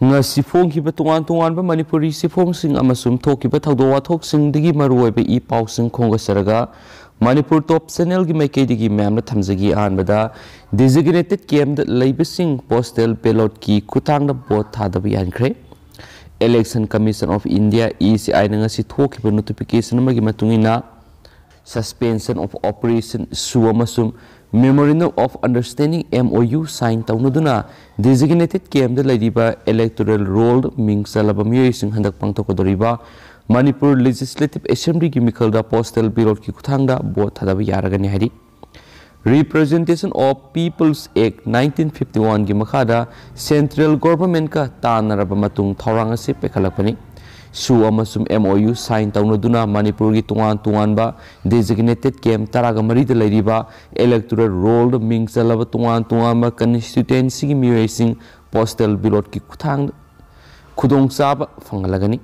ngasi phong tuan tuan ba manipuri si sing amasum thoki ba thawdo wa thok sing digi maroi ba i pau sing khonga saraga manipur top channel gi maike digi mem na thamjagi an bada designated kem da leiba sing postal ballot ki kutang da bot tha da bi an election commission of india eci na ngasi thoki ba notification ma gi matungina suspension of operation su amasum MOU sign taunaduna designated KM da laidiba electoral roll ming salaba miyoi sing handak pangtokodoriba Manipur Legislative Assembly ki mikhalda postal bureau ki kuthangda bot thadaba yaragani hari representation of people's act 1951 की मखाद central government का तानरब से पेखलपनी सू M O U sign तौदना मनपुर की तोान तोब डेजिग्नेटेड कैम तरग मरीब इलेक्टोर रोल मिंग चल तोान तोब कन्स्टिटेंसी की पोस्टल बिलोट की खुद खुद फंगलगनी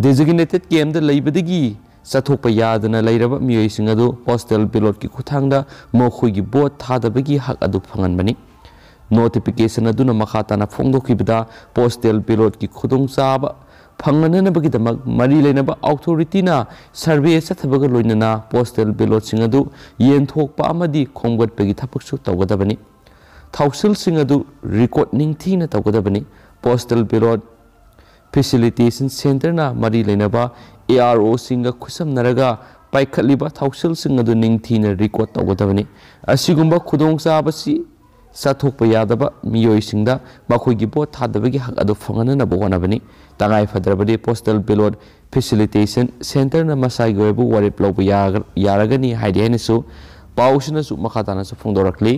डेजिग्नेटेड कैमद लेबदगी camp de leibadigi sathokpa yadana leiraba miwesing adu postal ballot ki kuthangda mo khuigi bot thadabagi hak adu fanganbani notification aduna makha tana phongdokhibda postal ballot ki khudong chaba ꯐꯪꯅꯅꯕꯒꯤꯗꯃꯛ ꯃꯔꯤ ꯂꯩꯅꯕ ꯑꯣꯊꯣꯔꯤꯇꯤꯅ survey ꯆꯠꯊꯕꯒ ꯂꯣꯏꯅꯅ postal ꯕꯦꯂꯣꯠꯁꯤꯡ ꯑꯗꯨ ꯌꯦꯟꯊꯣꯛꯄ ꯑꯃꯗꯤ ꯈꯣꯝꯒꯠꯄꯒꯤ ꯊꯕꯛꯁꯨ ꯇꯧꯒꯗꯕꯅꯤ ꯊꯧꯁꯤꯜꯁꯤꯡ ꯑꯗꯨ record ꯅꯤꯡꯊꯤꯅ ꯇꯧꯒꯗꯕꯅꯤ ꯄꯣꯁꯇꯦꯜ ꯕꯦꯂꯣꯠ ꯐꯦꯁꯤꯂꯤꯇꯦꯁꯟ ꯁꯦꯟꯇꯔꯅ ꯃꯔꯤ ꯂꯩꯅꯕ ए आर ओसिंग खुसमनरगा पाइखलिब थौसलसिंग अदु निंगथीन रिकॉर्ड तगदवनि असिगुंबा खुदोंग साबसि साथोक यादब हक अदु फंगनन बोगनबनि तगाई फदरबदि पोस्टल बिलोड फैसिलिटेशन सेंटर न मसाई गोयबु वरेप लोब यारगनि हाइदेनसु पाउसनसु मखातानसु फंगदोरखली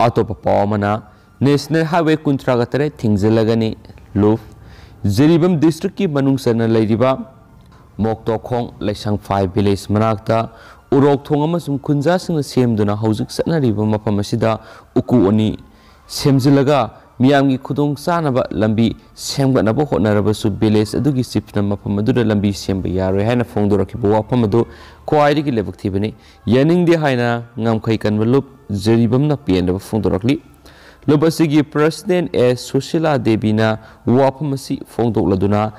अतोप पावमना नेशनल हाईवे कुंत्रागतरे थिंगजलगनि लुफ ꯖꯤꯔꯤꯕꯝ ꯗꯤꯁꯇ꯭ꯔꯤꯛꯀꯤ ꯃꯅꯨꯡ ꯆꯟꯅ ꯂꯩꯔꯤꯕ ꯃꯣꯛꯇꯣꯈꯣꯡ ꯂꯩꯁꯪꯐꯥꯏ ꯚꯤꯂꯦꯖ ꯃꯅꯥꯛꯇ ꯎꯔꯣꯛ ꯊꯣꯡ ꯑꯃꯁꯨꯡ ꯈꯨꯟꯖꯥꯁꯤꯡꯅ ꯁꯦꯝꯗꯨꯅ ꯍꯧꯖꯤꯛ ꯆꯠꯅꯔꯤꯕ ꯃꯐꯝ ꯑꯁꯤꯗ ꯎꯀꯨ ꯑꯅꯤ ꯁꯦꯝꯖꯤꯜꯂꯒ ꯃꯤꯌꯥꯝꯒꯤ ꯈꯨꯗꯣꯡ ꯆꯥꯅꯕ ꯂꯝꯕꯤ ꯁꯦꯝꯒꯠꯅꯕ ꯍꯣꯠꯅꯔꯕꯁꯨ ꯚꯤꯂꯦꯖ ꯑꯗꯨꯒꯤ ꯆꯤꯐꯅ ꯃꯐꯝ ꯑꯗꯨꯗ ꯂꯝꯕꯤ ꯁꯦꯝꯕ ꯌꯥꯔꯣꯏ ꯍꯥꯏꯅ ꯐꯣꯡꯗꯣꯔꯛꯈꯤꯕ ꯋꯥꯐꯝ ꯑꯗꯨ ꯈ꯭ꯋꯥꯏꯗꯒꯤ ꯂꯥꯏꯕꯛ ꯊꯤꯕꯅꯤ ꯌꯥꯅꯤꯡꯗꯦ ꯍꯥꯏꯅ ꯉꯝꯈꯩ ꯀꯟꯕ ꯂꯨꯞ ꯖꯔꯤꯕꯝꯅ ꯄꯦꯟꯗꯕ ꯐꯣꯡꯗꯣꯔꯛꯂꯤ ꯂꯨꯞ ꯑꯁꯤꯒꯤ ꯄ꯭ꯔꯁꯤꯗꯦꯟ ꯑꯦꯁ ꯁꯨꯁꯤꯂꯥ ꯗꯦꯕꯤꯅ ꯋꯥꯐꯝ ꯑꯁꯤ ꯐꯣꯡꯗꯣꯛꯂꯗꯨꯅ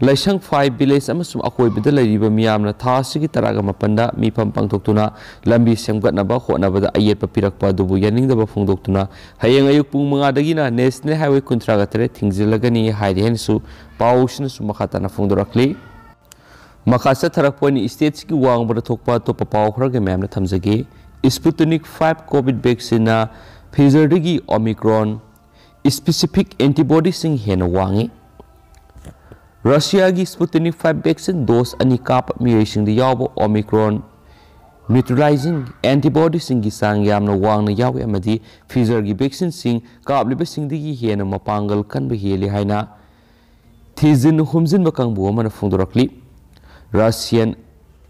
ꯂꯩꯁꯪ ꯐꯥꯏ ꯚꯤꯂꯦꯖ ꯑꯃꯁꯨꯡ ꯑꯀꯣꯏꯕꯗ ꯂꯩꯔꯤꯕ ꯃꯤꯌꯥꯝꯅ ꯊꯥ ꯑꯁꯤꯒꯤ ꯇꯔꯥꯒ ꯃꯥꯄꯟꯗ ꯃꯤꯐꯝ ꯄꯥꯡꯊꯣꯛꯇꯨꯅ ꯂꯝꯕꯤ ꯁꯦꯝꯒꯠꯅꯕ ꯍꯣꯠꯅꯕꯗ ꯑꯌꯦꯠꯄ ꯄꯤꯔꯛꯄ ꯑꯗꯨꯕꯨ ꯌꯥꯅꯤꯡꯗꯕ ꯐꯣꯡꯗꯣꯛꯇꯨꯅ ꯍꯌꯦꯡ ꯑꯌꯨꯛ ꯄꯨꯡ ꯃꯉꯥꯗꯒꯤꯅ ꯅꯦꯁꯅꯦꯜ ꯍꯥꯏꯋꯦ ꯀꯨꯟꯊ꯭ꯔꯥꯒ ꯇꯔꯦꯠ ꯊꯤꯡꯖꯤꯜꯂꯒꯅꯤ ꯍꯥꯏꯔꯤ ꯍꯥꯏꯅꯁꯨ ꯄꯥꯎꯁꯤꯅꯁꯨ ꯃꯈꯥ ꯇꯥꯅ ꯐꯣꯡꯗꯣꯔꯛꯂꯤ ꯃꯈꯥ ꯆꯠꯊꯔꯛꯄꯅꯤ ꯁ꯭ꯇꯦꯠꯁꯤꯒꯤ ꯋꯥꯡꯃꯗ ꯊꯣꯛꯄ ꯑꯇꯣꯞꯄ ꯄꯥꯎ ꯈꯔꯒ ꯃꯌꯥꯝꯅ ꯊꯝꯖꯒꯦ ꯁ꯭ꯄꯨꯇꯅꯤꯛ ꯐꯥꯏꯚ ꯀꯣꯚꯤꯗ ꯚꯦꯛꯁꯤꯟꯅ ꯐꯤꯖꯔꯗꯒꯤ ꯑꯣꯃꯤꯀ꯭ꯔꯣꯟ ꯏꯁꯄꯦꯁꯤꯐꯤꯛ ꯑꯦꯟꯇꯤꯕꯣꯗꯤꯁꯤꯡ ꯍꯦꯟꯅ ꯋꯥꯡꯏ ꯔꯁꯤꯌꯥꯒꯤ ꯁ꯭ꯄꯨꯇꯤꯅꯤꯛ ꯐꯥꯏꯚ ꯚꯦꯛꯁꯤꯟ ꯗꯣꯁ ꯑꯅꯤ ꯀꯥꯞꯄ ꯃꯤꯑꯣꯏꯁꯤꯡꯗ ꯌꯥꯎꯕ ꯑꯣꯃꯤꯀ꯭ꯔꯣꯟ ꯅ꯭ꯌꯨꯇ꯭ꯔꯤꯂꯥꯏꯖꯤꯡ ꯑꯦꯟꯇꯤꯕꯣꯗꯤꯁꯤꯡꯒꯤ ꯆꯥꯡ ꯌꯥꯝꯅ ꯋꯥꯡꯅ ꯌꯥꯎꯏ ꯑꯃꯗꯤ ꯐꯤꯖꯔꯒꯤ ꯚꯦꯛꯁꯤꯟꯁꯤꯡ ꯀꯥꯞꯂꯤꯕꯁꯤꯡꯗꯒꯤ ꯍꯦꯟꯅ ꯃꯄꯥꯡꯒꯜ ꯀꯟꯕ ꯍꯦꯜꯂꯤ ꯍꯥꯏꯅ ꯊꯤꯖꯤꯟ ꯍꯨꯝꯖꯤꯟꯕ ꯀꯥꯡꯕꯨ ꯑꯃꯅ ꯐꯣꯡꯗꯣꯔꯛꯂꯤ ꯔꯁꯤꯌꯟ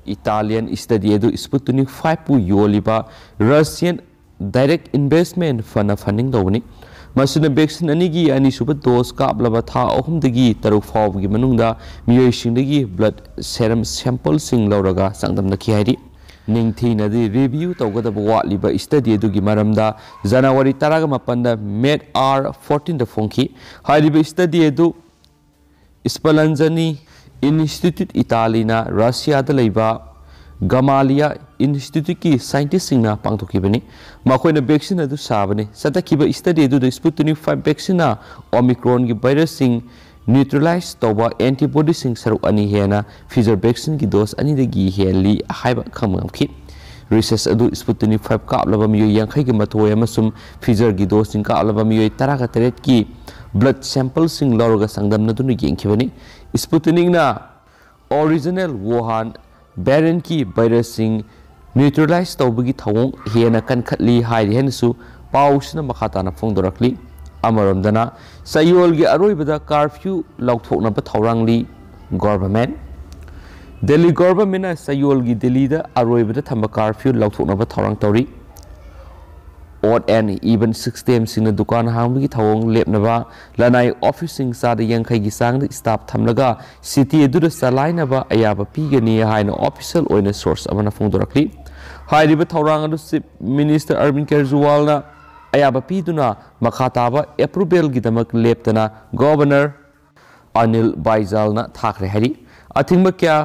ꯏꯇꯥꯂꯤꯌꯟ ꯏꯁꯇꯗꯤ ꯑꯗꯨ ꯁ꯭ꯄꯨꯇꯤꯅꯤꯛ ꯐꯥꯏꯚꯄꯨ ꯌꯣꯜꯂꯤꯕ Russian इटालियन स्टडी एदु स्पुतनिक 5 पु योलिबा Russian direct investment fund funding दौबनी ꯃꯁꯤꯅ ꯚꯦꯛꯁꯤꯟ ꯑꯅꯤꯒꯤ ꯑꯅꯤꯁꯨꯕ ꯗꯣꯁ ꯀꯥꯞꯂꯕ ꯊꯥ ꯑꯍꯨꯝꯗꯒꯤ ꯇꯔꯨꯛ ꯐꯥꯎꯕꯒꯤ ꯃꯅꯨꯡꯗ ꯃꯤꯑꯣꯏꯁꯤꯡꯗꯒꯤ ꯕ꯭ꯂꯗ ꯁꯦꯔꯝ ꯁꯦꯝꯄꯜꯁꯤꯡ ꯂꯧꯔꯒ ꯆꯥꯡꯗꯝꯅꯈꯤ ꯍꯥꯏꯔꯤ ꯅꯤꯡꯊꯤꯅꯗꯤ ꯔꯤꯚ꯭ꯌꯨ ꯇꯧꯒꯗꯕ ꯋꯥꯠꯂꯤꯕ ꯁ꯭ꯇꯗꯤ ꯑꯗꯨꯒꯤ ꯃꯔꯝꯗ ꯖꯅꯋꯥꯔꯤ ꯇꯔꯥꯒ ꯃꯥꯄꯟꯗ ꯃꯦꯠ ꯑꯥꯔ ꯐꯣꯔꯇꯤꯟꯗ ꯐꯣꯡꯈꯤ ꯍꯥꯏꯔꯤꯕ ꯁ꯭ꯇꯗꯤ ꯑꯗꯨ ꯁ꯭ꯄꯂꯟꯖꯅꯤ ꯏꯟꯁꯇꯤꯇ꯭ꯌꯨꯠ ꯏꯇꯥꯂꯤꯅ ꯔꯁꯤꯌꯥꯗ ꯂꯩꯕ गमालिया इन्स्टिट्यूटकी की पांथोखिबनि मखोइना भेक्सिन साबने साबनि सतखिब स्टडी अदु स्पुटनिक 5 भेक्सिना ओमिक्रोनगी भाइरससिंह न्यूट्रलाइज तब एंटीबॉडी सरुक अनी हेना फिजर की डोज अनिदगी हेली है खमखि रिसर्च अदु स्पुटनिक 5 कापलब की यांखैगी मथोय की फिजरगी काप्लब मई तरह तरह की ब्लड सैंपल लौर संगदम यंखिबनि स्पुटनिकना ओरिजिनल वुहान ꯋꯨꯍꯥꯟ ꯕꯦꯔꯦꯟꯀꯤ ꯚꯥꯏꯔꯁꯁꯤꯡ ꯅ꯭ꯌꯨꯇ꯭ꯔꯦꯂꯥꯏꯖ ꯇꯧꯕꯒꯤ ꯊꯧꯑꯣꯡ ꯍꯦꯟꯅ ꯀꯟꯈꯠꯂꯤ ꯍꯥꯏꯔꯤ ꯍꯥꯏꯅꯁꯨ ꯄꯥꯎꯁꯤꯅ ꯃꯈꯥ ꯇꯥꯅ ꯐꯣꯡꯗꯣꯔꯛꯂꯤ ꯑꯃꯔꯣꯝꯗꯅ ꯆꯌꯣꯜꯒꯤ ꯑꯔꯣꯏꯕꯗ ꯀꯥꯔꯐ꯭ꯌꯨ ꯂꯧꯊꯣꯛꯅꯕ ꯊꯧꯔꯥꯡꯂꯤ ꯒꯣꯚꯔꯟꯃꯦꯟꯠ ꯗꯦꯜꯂꯤ ꯒꯣꯚꯔꯟꯃꯦꯟꯠꯅ ꯆꯌꯣꯜꯒꯤ ꯗꯦꯜꯂꯤꯗ ꯑꯔꯣꯏꯕꯗ ꯊꯝꯕ ꯀꯥꯔꯐ꯭ꯌꯨ ꯂꯧꯊꯣꯛꯅꯕ ꯊꯧꯔꯥꯡ ꯇꯧꯔꯤ odd and even systemꯁꯤꯡꯅ ꯗꯨꯀꯥꯟ ꯍꯥꯡꯕꯒꯤ ꯊꯧꯑꯣꯡ ꯂꯦꯞꯅꯕ ꯂꯅꯥꯏ ꯑꯣꯐꯤꯁꯁꯤꯡ ꯆꯥꯗ ꯌꯥꯡꯈꯩꯒꯤ ꯆꯥꯡꯗ ꯁ꯭ꯇꯥꯐ ꯊꯝꯂꯒ ꯁꯤꯇꯤ ꯑꯗꯨꯗ ꯆꯂꯥꯏꯅꯕ ꯑꯌꯥꯕ ꯄꯤꯒꯅꯤ ꯍꯥꯏꯅ ꯑꯣꯐꯤꯁꯤꯌꯦꯜ ꯑꯣꯏꯅ ꯁꯣꯔꯁ ꯑꯃꯅ ꯐꯣꯡꯗꯣꯔꯛꯂꯤ ꯍꯥꯏꯔꯤꯕ ꯊꯧꯔꯥꯡ ꯑꯗꯨ ꯆꯤꯞ ꯃꯤꯅꯤꯁꯇꯔ ꯑꯔꯕꯤꯟ ꯀꯦꯖ꯭ꯔꯤꯋꯥꯜꯅ ꯑꯌꯥꯕ ꯄꯤꯗꯨꯅ ꯃꯈꯥ ꯇꯥꯕ ꯑꯦꯄ꯭ꯔꯨꯚꯦꯜꯒꯤꯗꯃꯛ ꯂꯦꯞꯇꯅ ꯒꯣꯚꯔꯅꯔ ꯑꯅꯤꯜ ꯕꯥꯏꯖꯥꯜꯅ ꯊꯥꯈ꯭ꯔꯦ ꯍꯥꯏꯔꯤ ꯑꯊꯤꯡꯕ ꯀꯌꯥ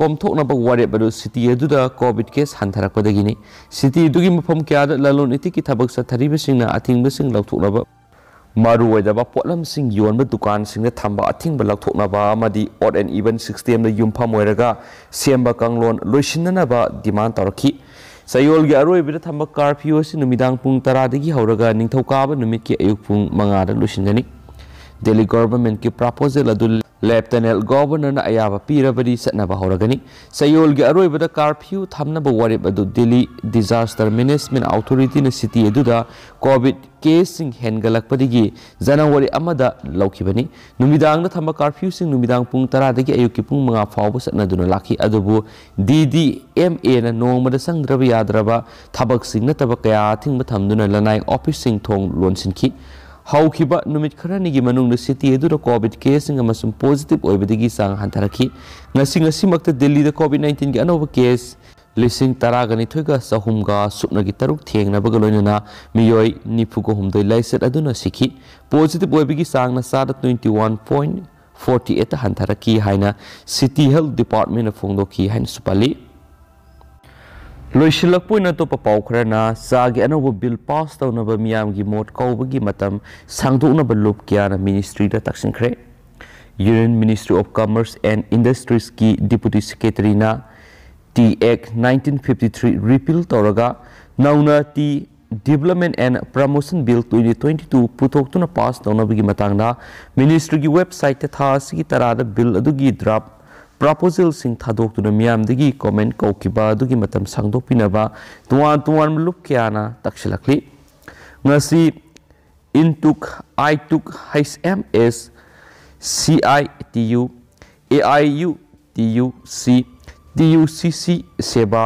ꯀꯣꯝꯊꯣꯛꯅꯕ ꯋꯥꯔꯦꯞ ꯑꯗꯨ ꯁꯤꯇꯤ ꯑꯗꯨꯗ ꯀꯣꯚꯤꯗ ꯀꯦꯁ ꯍꯟꯊꯔꯛꯄꯗꯒꯤꯅꯤ ꯁꯤꯇꯤ ꯑꯗꯨꯒꯤ ꯃꯐꯝ ꯀꯌꯥꯗ ꯂꯂꯣꯟ ꯏꯇꯤꯛꯀꯤ ꯊꯕꯛ ꯆꯠꯊꯔꯤꯕꯁꯤꯡꯅ ꯑꯊꯤꯡꯕꯁꯤꯡ ꯂꯧꯊꯣꯛꯅꯕ ꯃꯔꯨꯑꯣꯏꯗꯕ ꯄꯣꯠꯂꯝꯁꯤꯡ ꯌꯣꯟꯕ ꯗꯨꯀꯥꯟꯁꯤꯡꯗ ꯊꯝꯕ ꯑꯊꯤꯡꯕ ꯂꯧꯊꯣꯛꯅꯕ ꯑꯃꯗꯤ ꯑꯣꯠ ꯑꯦꯟ ꯏꯚꯟ ꯁꯤꯁꯇꯦꯝꯗ ꯌꯨꯝꯐꯝ ꯑꯣꯏꯔꯒ ꯁꯦꯝꯕ ꯀꯥꯡꯂꯣꯟ ꯂꯣꯏꯁꯤꯟꯅꯅꯕ ꯗꯤꯃꯥꯟ ꯇꯧꯔꯛꯈꯤ ꯆꯌꯣꯜꯒꯤ ꯑꯔꯣꯏꯕꯗ ꯊꯝꯕ ꯀꯥꯔꯐ꯭ꯌꯨ ꯑꯁꯤ ꯅꯨꯃꯤꯗꯥꯡ ꯄꯨꯡ ꯇꯔꯥꯗꯒꯤ ꯍꯧꯔꯒ ꯅꯤꯡꯊꯧꯀꯥꯕ ꯅꯨꯃꯤꯠꯀꯤ ꯑꯌꯨꯛ ꯄꯨꯡ ꯃꯉꯥꯗ ꯂꯣꯏꯁꯤꯟꯒꯅꯤ ꯗꯦꯜꯂꯤ ꯒꯣꯚꯔꯟꯃꯦꯟꯠꯀꯤ ꯄ꯭ꯔꯄꯣꯖꯦꯜ ꯑꯗꯨ ꯂꯦꯞꯇꯅꯦꯟ ꯒꯣꯚꯔꯅꯔꯅ ꯑꯌꯥꯕ ꯄꯤꯔꯕꯗꯤ ꯆꯠꯅꯕ ꯍꯧꯔꯒꯅꯤ ꯆꯌꯣꯜꯒꯤ ꯑꯔꯣꯏꯕꯗ ꯀꯥꯔꯐ꯭ꯌꯨ ꯊꯝꯅꯕ ꯋꯥꯔꯦꯞ ꯑꯗꯨ ꯗꯦꯜꯂꯤ ꯗꯤꯖꯥꯁꯇꯔ ꯃꯦꯅꯦꯖꯃꯦꯟꯠ ꯑꯣꯊꯣꯔꯤꯇꯤꯅ ꯁꯤꯇꯤ ꯑꯗꯨꯗ ꯀꯣꯚꯤꯗ ꯀꯦꯁꯁꯤꯡ ꯍꯦꯟꯒꯠꯂꯛꯄꯗꯒꯤ ꯖꯅꯋꯥꯔꯤ ꯑꯃꯗ ꯂꯧꯈꯤꯕꯅꯤ ꯅꯨꯃꯤꯗꯥꯡꯗ ꯊꯝꯕ ꯀꯥꯔꯐ꯭ꯌꯨꯁꯤꯡ ꯅꯨꯃꯤꯗꯥꯡ ꯄꯨꯡ ꯇꯔꯥꯗꯒꯤ ꯑꯌꯨꯛꯀꯤ ꯄꯨꯡ ꯃꯉꯥ ꯐꯥꯎꯕ ꯆꯠꯅꯗꯨꯅ ꯂꯥꯛꯈꯤ ꯑꯗꯨꯕꯨ ꯗꯤ ꯗꯤ ꯑꯦꯝ ꯑꯦꯅ ꯅꯣꯡꯃꯗ ꯆꯪꯗ꯭ꯔꯕ ꯌꯥꯗ꯭ꯔꯕ ꯊꯕꯛꯁꯤꯡ ꯅꯠꯇꯕ ꯀꯌꯥ ꯑꯊꯤꯡꯕ ꯊꯝꯗꯨꯅ ꯂꯅꯥꯏ ꯑꯣꯐꯤꯁꯁꯤꯡ ꯊꯣꯡ ꯂꯣꯟꯁꯤꯟꯈꯤ ꯍꯧꯈꯤꯕ ꯅꯨꯃꯤꯠ ꯈꯔꯅꯤꯒꯤ ꯃꯅꯨꯡꯗ ꯁꯤꯇꯤ ꯑꯗꯨꯗ ꯀꯣꯚꯤꯗ ꯀꯦꯁꯁꯤꯡ ꯑꯃꯁꯨꯡ ꯄꯣꯖꯤꯇꯤꯚ ꯑꯣꯏꯕꯗꯒꯤ ꯆꯥꯡ ꯍꯟꯊꯔꯛꯈꯤ ꯉꯁꯤ ꯉꯁꯤꯃꯛꯇ ꯗꯦꯜꯂꯤꯗ ꯀꯣꯚꯤꯗ ꯅꯥꯏꯟꯇꯤꯟꯒꯤ ꯑꯅꯧꯕ ꯀꯦꯁ ꯂꯤꯁꯤꯡ ꯇꯔꯥꯒ ꯅꯤꯊꯣꯏꯒ ꯆꯍꯨꯝꯒ ꯁꯨꯞꯅꯒꯤ ꯇꯔꯨꯛ ꯊꯦꯡꯅꯕꯒ ꯂꯣꯏꯅꯅ ꯃꯤꯑꯣꯏ ꯅꯤꯐꯨꯒ ꯍꯨꯝꯗꯣꯏ ꯂꯥꯏꯆꯠ ꯑꯗꯨꯅ ꯁꯤꯈꯤ ꯄꯣꯖꯤꯇꯤꯚ ꯑꯣꯏꯕꯒꯤ ꯆꯥꯡꯅ ꯆꯥꯗ ꯇ꯭ꯋꯦꯟꯇꯤ ꯋꯥꯟ ꯄꯣꯏꯟ ꯐꯣꯔꯇꯤ ꯑꯩꯠꯇ ꯍꯟꯊꯔꯛꯈꯤ ꯍꯥꯏꯅ ꯁꯤꯇꯤ ꯍꯦꯜꯊ ꯗꯤꯄꯥꯔꯠꯃꯦꯟꯠꯅ ꯐꯣꯡꯗꯣꯛꯈꯤ ꯍꯥꯏꯅꯁꯨ ꯄꯜꯂꯤ लोसलप तो पाव खरना चागे अनौब बिल पास तौब तौनब की मोट कौबगी मतम सांगदोनब क्या ministry तकसनख्रे union ministry of commerce and industries की deputy secretary tea act nineteen fifty three repeal तौरगा नौना tea development and promotion bill twenty twenty two पुथोन pass तौब की मिनिस्ट्री की वेबसाइट था तरह बिल ड्राफ्ट प्रपोजल मियामदी कॉमें कौकीबादपीनबा तोान मूल क्या तकली इन टूक आई टुक हईस M S C I T U A I U T U C T U C C सेवा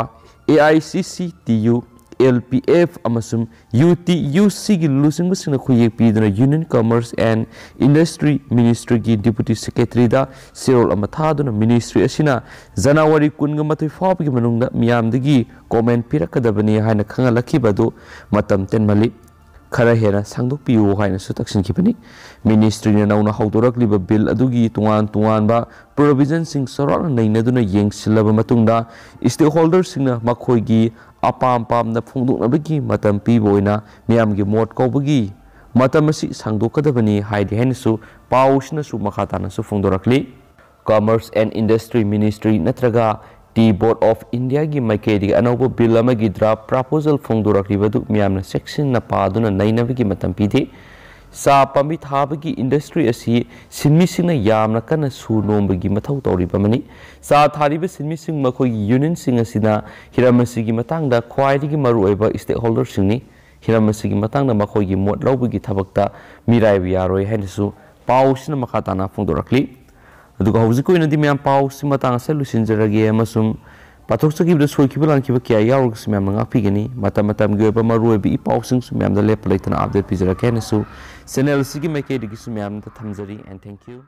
A I C C T U T U ꯁꯤ ꯁꯤ ꯁꯦꯕꯥ A I C C T U L P F ꯑꯃꯁꯨꯡ U T U ꯁꯤꯒꯤ ꯂꯨꯆꯤꯡꯕꯁꯤꯡꯅ ꯈꯨꯌꯦꯛ ꯄꯤꯗꯨꯅ union commerce N industry ꯃꯤꯅꯤꯁꯇ꯭ꯔꯤꯒꯤ deputy ꯁꯦꯀ꯭ꯔꯦꯇꯔꯤꯗ ꯆꯦꯔꯣꯜ ꯑꯃ ꯊꯥꯗꯨꯅ ministry ꯑꯁꯤꯅ ꯖꯅꯋꯥꯔꯤ ꯀꯨꯟꯒ ꯃꯥꯊꯣꯏ ꯐꯥꯎꯕꯒꯤ ꯃꯅꯨꯡꯗ ꯃꯤꯌꯥꯝꯗꯒꯤ ꯀꯣꯃꯦꯟ ꯄꯤꯔꯛꯀꯗꯕꯅꯤ ꯍꯥꯏꯅ ꯈꯪꯍꯜꯂꯛꯈꯤꯕ ꯑꯗꯨ ꯃꯇꯝ ꯇꯦꯟꯃꯜꯂꯤ खरा हेन सांदोपियो तक मिनीस्ट्री नौना हौदोरकलिबा बिल अदुगी तुआन पोविजन प्रोविज़न सिंह सरोन नैनदुना येंसिलब मतुंगदा स्टेक होल्डर्सिंगना मखोइगी अपाम पामना फोंदोनबगी मतम पिबोइना मोट मतम असि सांदोकदबनि हाइदे हेनसु पाउसनसु एंड इंडस्ट्री मिनीस्ट्री नत्रगा टी बोर्ड ऑफ़ इंडिया की मैके अनौब बिल ड्राफ प्रपोजल फोंदोरक्रीबदु म्यामना सेक्शन पादुना नैनव की मतम पीदे चा पामी थाब की इंडस्ट्री असी कू नोब कन्ना सू की मथौ तौरिबमनी चा थारिब यूनियन सिंग असिना हिरम असी की मतांगदा ख्वाइरी मरु स्टेक होल्डर सिंगनी की मतांगदा मोट लौब की थबकता मिराइब यारोय हैनसु पाउसिना मखा ताना फोंदोरक्ली ꯑꯗꯨꯒ ꯍꯧꯖꯤꯛꯀꯤ ꯑꯣꯏꯅꯗꯤ ꯃꯌꯥꯝ ꯄꯥꯎꯁꯤ ꯃꯇꯥꯡ ꯑꯁꯤ ꯂꯣꯏꯁꯤꯟꯖꯔꯒꯦ ꯑꯃꯁꯨꯡ ꯄꯥꯊꯣꯛꯆꯈꯤꯕꯗ ꯁꯣꯏꯈꯤꯕ ꯂꯥꯟꯈꯤꯕ ꯀꯌꯥ ꯌꯥꯎꯔꯒꯁꯨ ꯃꯌꯥꯝꯅ ꯉꯥꯛꯄꯤꯒꯅꯤ ꯃꯇꯝ ꯃꯇꯝꯒꯤ ꯑꯣꯏꯕ ꯃꯔꯨꯑꯣꯏꯕ ꯏ ꯄꯥꯎꯁꯤꯡꯁꯨ ꯃꯌꯥꯝꯗ ꯂꯦꯞꯄ ꯂꯩꯇꯅ ꯑꯞꯗꯦꯠ ꯄꯤꯖꯔꯛꯀꯦ ꯍꯥꯏꯅꯁꯨ ꯆꯦꯅꯦꯜ ꯑꯁꯤꯒꯤ ꯃꯥꯏꯀꯩꯗꯒꯤꯁꯨ ꯃꯌꯥꯝꯗ ꯊꯝꯖꯔꯤ ꯑꯦꯟ ꯊꯦꯡꯛ ꯌꯨ